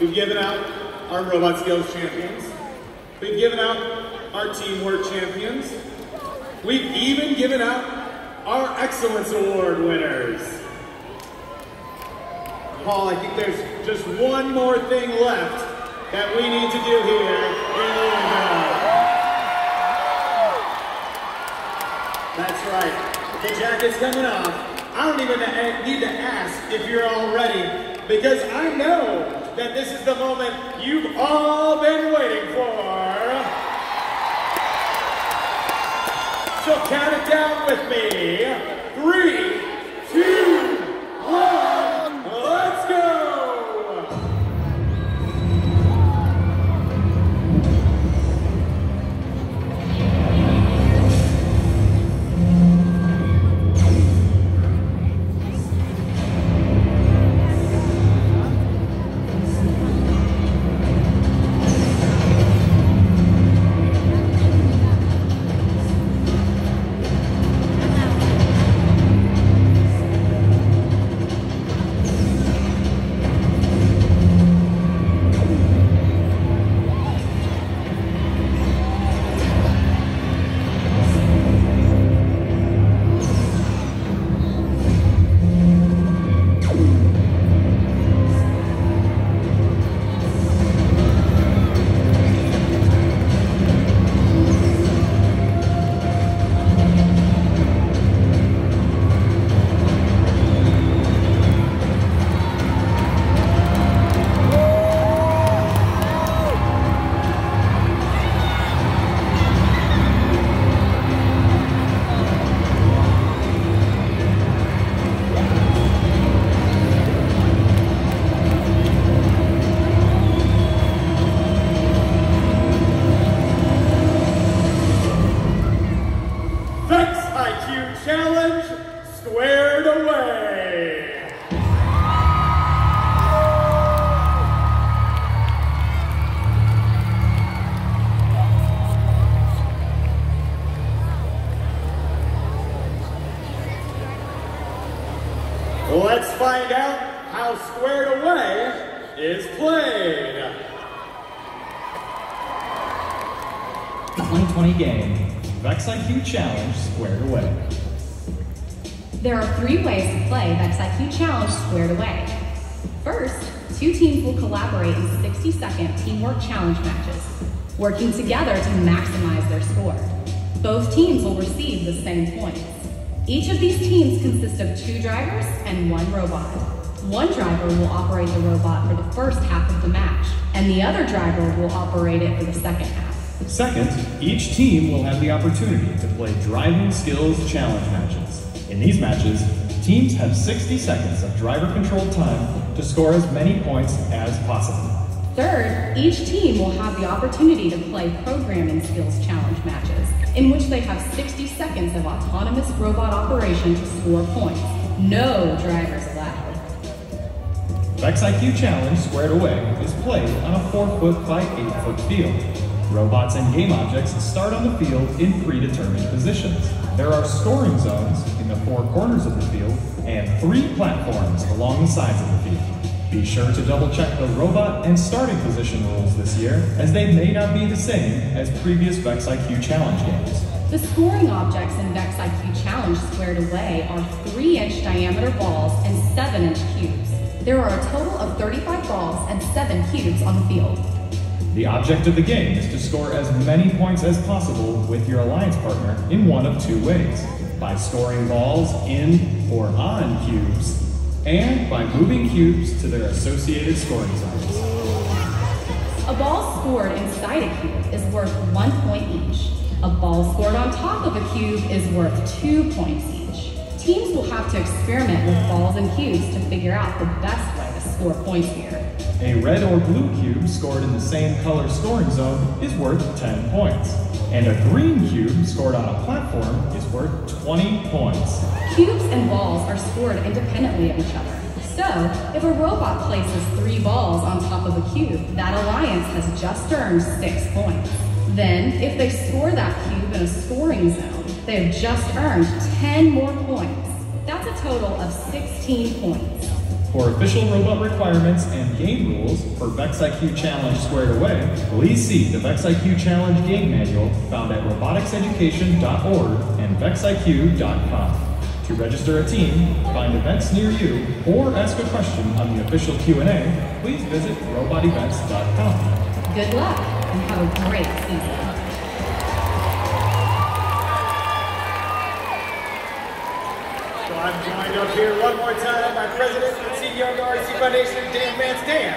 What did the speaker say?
We've given out our Robot Skills champions. We've given out our Teamwork champions. We've even given out our Excellence Award winners. Paul, I think there's just one more thing left that we need to do here in Louisville. That's right. The jacket's coming off. I don't even need to ask if you're all ready because I know that this is the moment you've all been waiting for. So count it down with me. Three, is played. The 2020 game, Vex IQ Challenge Squared Away. There are three ways to play Vex IQ Challenge Squared Away. First, two teams will collaborate in 60-second teamwork challenge matches, working together to maximize their score. Both teams will receive the same points. Each of these teams consists of two drivers and one robot. One driver will operate the robot for the first half of the match, and the other driver will operate it for the second half. Second, each team will have the opportunity to play driving skills challenge matches. In these matches, teams have 60 seconds of driver controlled time to score as many points as possible. Third, each team will have the opportunity to play programming skills challenge matches, in which they have 60 seconds of autonomous robot operation to score points. No drivers. Vex IQ Challenge Squared Away is played on a 4 foot by 8 foot field. Robots and game objects start on the field in predetermined positions. There are scoring zones in the four corners of the field and three platforms along the sides of the field. Be sure to double check the robot and starting position rules this year, as they may not be the same as previous Vex IQ Challenge games. The scoring objects in Vex IQ Challenge Squared Away are 3-inch diameter balls and 7-inch cubes. There are a total of 35 balls and 7 cubes on the field. The object of the game is to score as many points as possible with your alliance partner in one of two ways by scoring balls in or on cubes, and by moving cubes to their associated scoring zones. A ball scored inside a cube is worth one point each. A ball scored on top of a cube is worth two points each. Teams will have to experiment with balls and cubes to figure out the best way to score points here. A red or blue cube scored in the same color scoring zone is worth 10 points, and a green cube scored on a platform is worth 20 points. Cubes and balls are scored independently of each other. So, if a robot places three balls on top of a cube, that alliance has just earned six points. Then, if they score that cube in a scoring zone, they have just earned 10 more points. That's a total of 16 points. For official robot requirements and game rules for VEX IQ Challenge Squared Away, please see the VEX IQ Challenge Game Manual found at roboticseducation.org and vexiq.com. To register a team, find events near you, or ask a question on the official Q&A, please visit robotevents.com. Good luck and have a great season. President and CEO of the REC Foundation, Dan Mantz. Dan.